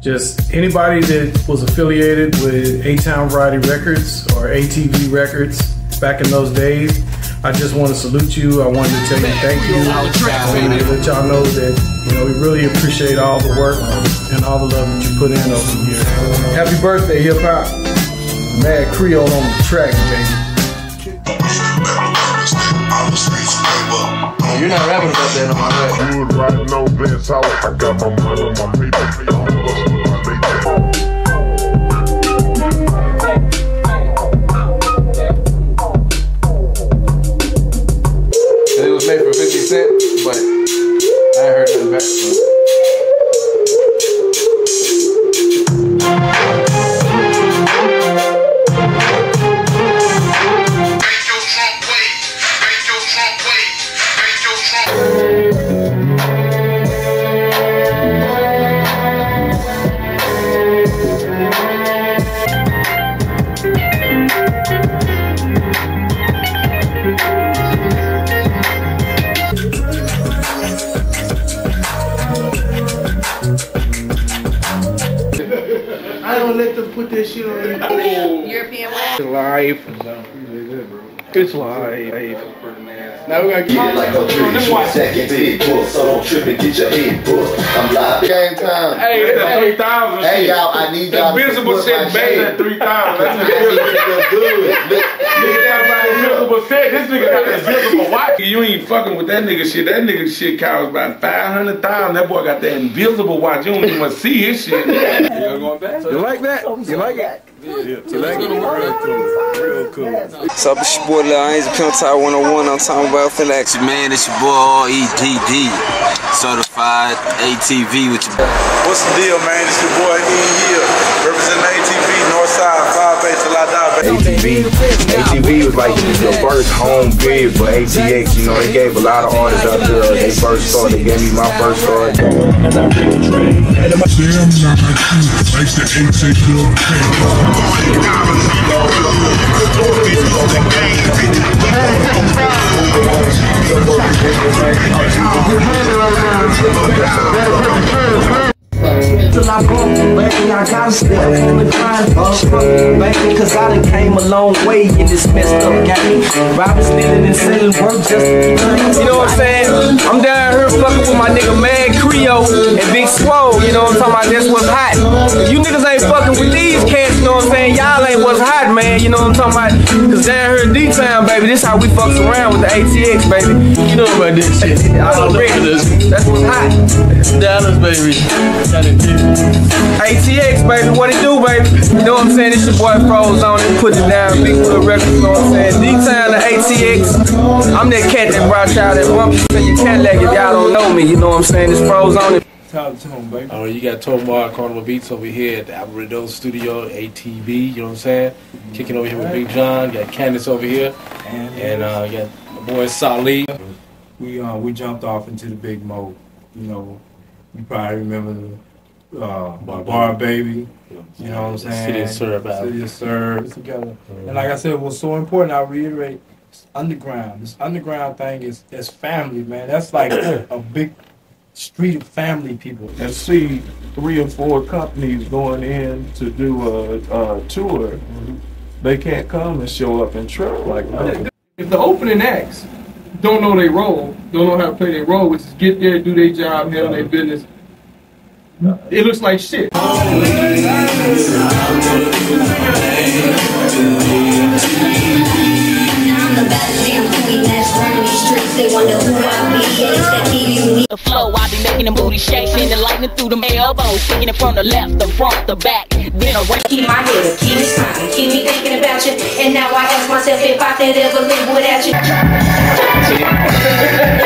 just anybody that was affiliated with A Town Variety Records or ATV Records back in those days. I just want to salute you. I wanted to tell you thank you. I wanted to let y'all know that you know we really appreciate all the work and all the love that you put in over the years. Happy birthday, hip hop! Madd Creole on the track, baby. You're not rapping about that on my way. You was riding on this. I got my money on my baby. All of us with my baby. It was made for 50 Cent, but I heard nothing back from it. Put that shit on any European wax. Live. It's live. Now we're gonna get Get like a three, second big pull. So don't trip and get your head pulled. I'm live. game time. Hey, that's three thousand. Hey y'all, I need y'all to Invisible my shit banging shit. three thousand. That's That invisible. shit look good. Look, Nigga talking about. This nigga got invisible watch. You ain't fucking with that nigga shit. That nigga shit costs about five hundred thousand. That boy got that invisible watch. You don't even want to see his shit. You like that? You like it? You like it? Real cool. Real cool. What's up, it's your boy Lil Ains, Pimp Tie 101. I'm talking about Phil Action. Man, it's your boy R-E-D-D. Certified ATV with your What's the deal, man? It's your boy Ian ATV, ATV was like the first home bid for ATX. You know, they gave a lot of artists to uh, they first start. They gave me my first start. Till I broke, baby, I gotta step on the grind, baby, cause I done came a long way in this messed up game. Robbing, stealing, and selling work just You know what I'm saying? I'm down here fucking with my nigga Madd Creole and Big Swole. You know what I'm talking about? That's what's hot. You niggas ain't fucking with these cats. You know what I'm saying? Y'all ain't what's hot, man. You know what I'm talking about? Cause down here in D-Town, baby, this how we fucks around with the ATX, baby. You know about this shit. Already. That's what's hot. Dallas, baby. ATX, baby, what it do, baby? You know what I'm saying? It's your boy Froze on it, put it down, Big Wood Records, you know what I'm saying? D-Town to ATX. I'm that cat that brought y'all that your Cadillac if y'all don't know me, you know what I'm saying? It's Froze on it. Oh, you got Tomar Carnival Beats over here at the Alvarado Studio, ATV, you know what I'm saying? Kicking over here with Big John, got Candace over here, and uh, you got my boy Sali. we uh, we jumped off into the Big Moe. You know, you probably remember the uh, Bar bar, baby. You know what I'm saying? City of album. City of Syrup together. And like I said, what's so important, I reiterate, it's underground. This underground thing is is family, man. That's like a big street family people. and see three or four companies going in to do a, a tour, mm-hmm. they can't come and show up in truck like that. If the opening acts don't know their role, don't know how to play their role, which is get there, do their job, handle their uh-huh. business, it looks like shit. The flow, I be making them booty shakes and the lightning through them elbows, taking it from the left, the front, the back, then around. Keep my head up, keep me smiling, keep me thinking about you. And now I ask myself if I could ever live without you.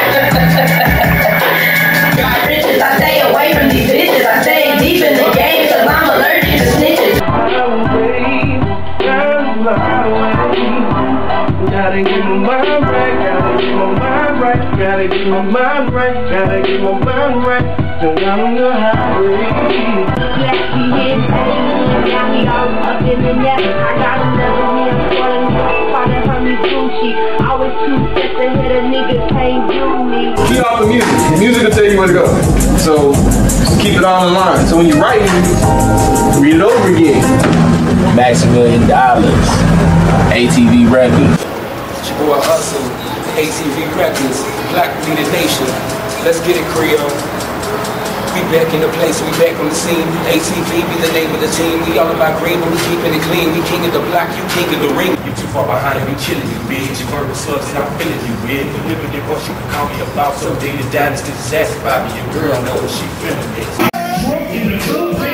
got another man for the new part of honey Gucci. Always two steps ahead of niggas can't do me. Get off the music. The music will tell you where to go. So keep it all in line. So when you're writing, read it over again. Maximilian Dollars, ATV Records. It's your boy Hustle, ATV Records, Block Bleedaz Nation. Let's get it, Creole. We back in the place, we back on the scene. ATV be the name of the team. We all about green, but we keeping it clean. We king of the block, you king of the ring. You too far behind we you chilling, you bitch. Verbal slugs and I'm feeling you, bitch. Delivering in what you can call me about some dated dynasty disaster by me. Your girl know what she feeling, bitch.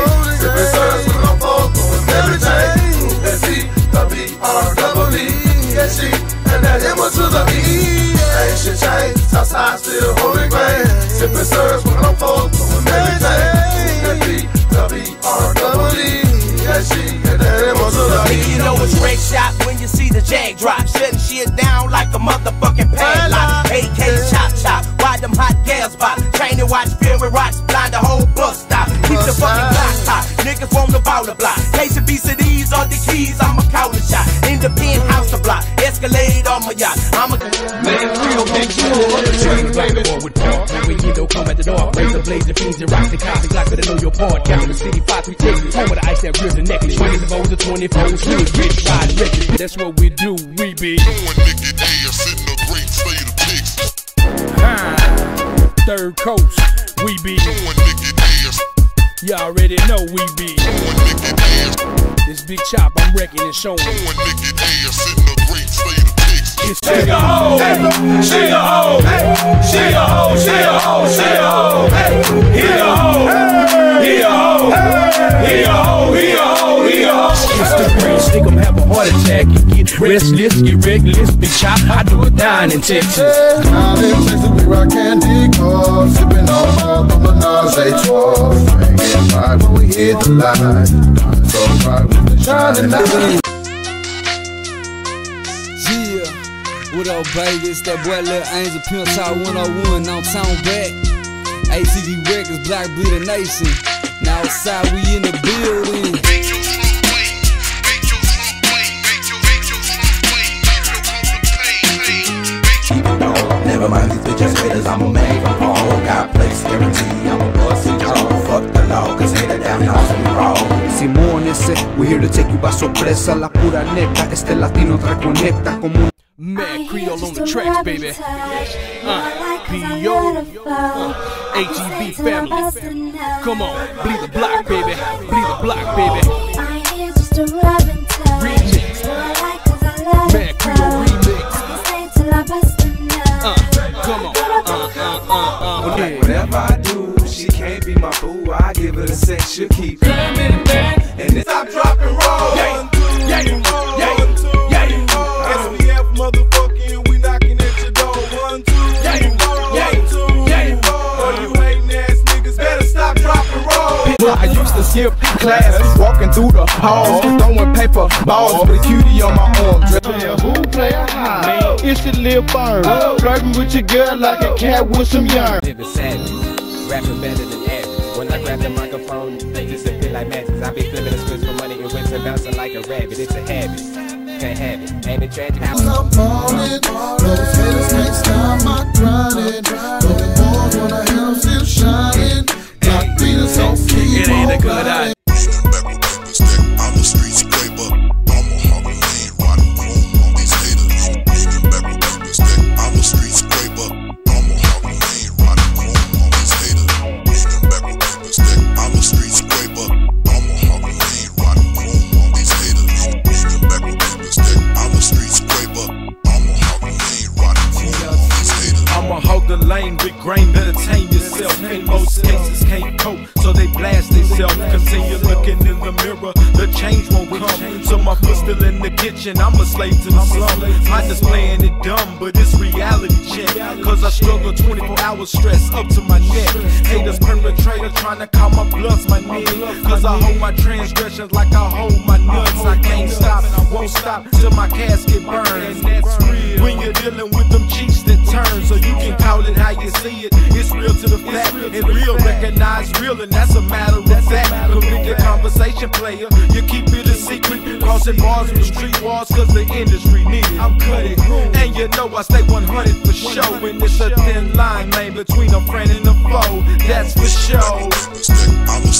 Sipping syrup with no phone, doing everything. S W R double. Yeah, she and that M to the. You know it's Ray shot when you see the jag drop. Shutting shit down like a motherfucking padlock. AK chop chop, why them hot gas pop? Train to watch with rocks, blind the whole bus stop. Keep the fucking block hot. Niggas want the ball block. Case of BCDs on the keys, I'm a counter shot. In the penthouse the block, Escalade on my yacht. I'm a Man, Creole, big tour on the train, baby. The door, raise the blazing fiends and rocks the cops and Glock better know your part. Count the city five three six, home with the ice that grills the necklace. Twenties of O's and twenty fours, swing rich ride riches. That's what we do. We be third coast. We be You already know we be This big chop, I'm wrecking and showing. It's She a hoe, she a hoe, she a hoe, she a hoe, she a hoe. He a hoe, he a hoe, he a hoe, he a hoe, he a hoe. It's the have a heart attack. You get restless, get reckless, big chop. I do it down in Texas. Down in Texas, we rock candy cars, sipping on all the Menage a trois. Swinging by when we hit the light. So bright with the shining light. What up, baby? It's that boy Lil Angel Pimp Top 101 on town back. ATV Records, Block Bleedaz Nation. Now outside, we in the building. Never mind these bitches haters, I'm a man from home. Got place guarantee, I'm a boss and all. Fuck the law, cause hater down house we raw. Simón ese, we're here to take you by sorpresa, la pura neta, este latino te conecta como un Madd Creole on the tracks, baby. Uh, B.O. Uh, family. Come on, bleed the block, baby. Bleed the block, baby. Remix. Madd Creole remix. Uh, come on. Uh, uh, uh, uh. Like whatever I do, she can't be my boo. I give her the sex, she'll keep coming skip class, walking through the halls, throwing paper balls with a cutie on my arm. Who play a high? It's the Lil Bird. Oh. Flirting with your girl like a cat with some yarn. Living savage, rapping better than average. When I grab the microphone, they disappear like magic. I be flipping the switch for money and wins and bouncing like a rabbit. It's a habit, can't have it. Ain't it tragic? I'm ballin', those haters can't stop my grinding. Those boys wanna have them It ain't a good idea. Kitchen, I'm a slave to the slum. I just playing it dumb, but it's reality check. Cause I struggle 24 hours stress up to my neck. Haters perpetrator trying to call my bluffs, my nigga. Cause I hold my transgressions like I hold my nuts. I can't stop, won't stop till my casket burns. When you're dealing with them cheeks that turn, so you can call it how you see it. It's real to the fact, and real recognize real, and that's a matter of fact. Convicted conversation player, you keep it a. Crossing bars with street walls, cause the industry need it. I'm cutting, and you know I stay 100 for show. And it's a thin line, man, between a friend and a foe. That's for sure. I'm. I'm a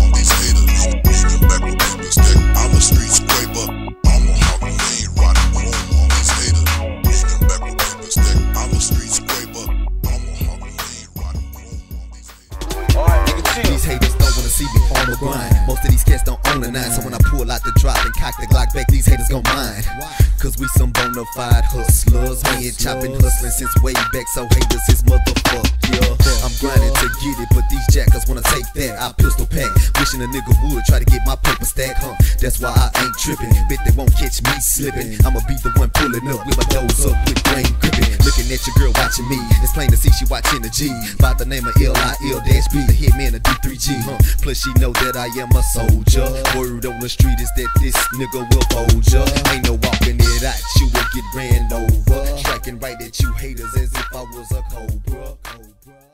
on these haters. Leaning back that mistake. I'm a hungry riding chrome on these haters. Leaning back with that mistake. I'm a playboy. See me on the grind. Most of these cats don't own a nine, so drop and cock the Glock back, these haters gon' mind. Cause we some bona fide hustlers. We ain't chopping hustling since way back, so haters is motherfuck, yeah. I'm grinding to get it, but these jackers wanna take that. I pistol pack, wishing a nigga would try to get my paper stack, huh? That's why I ain't tripping. Bet they won't catch me slipping. I'ma be the one pulling up with my nose up with brain gripping. Looking at your girl watching me. It's plain to see she watching the G. By the name of L-I-L dash B, the hitman of D3G, huh? Plus she know that I am a soldier. Word on the street is that this nigga will hold ya. Ain't no walking it out, you will get ran over. Striking right at you haters as if I was a cobra. cobra.